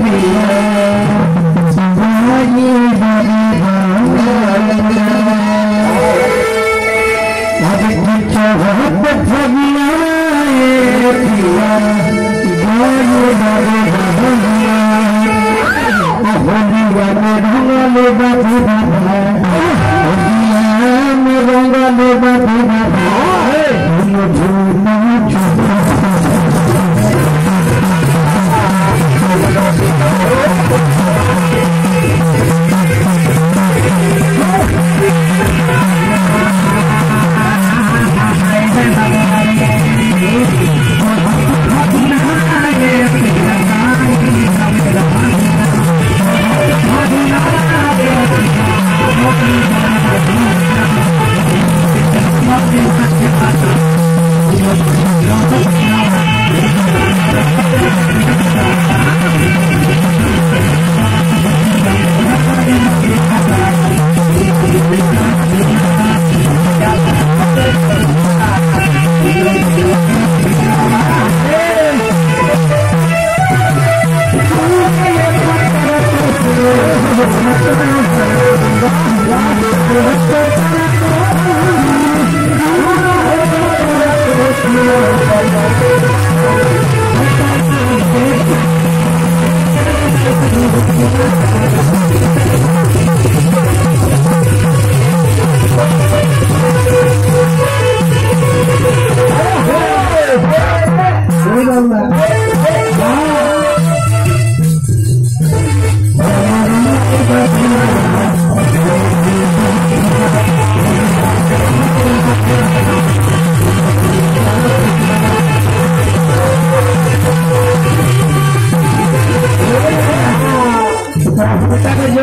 quý Remember.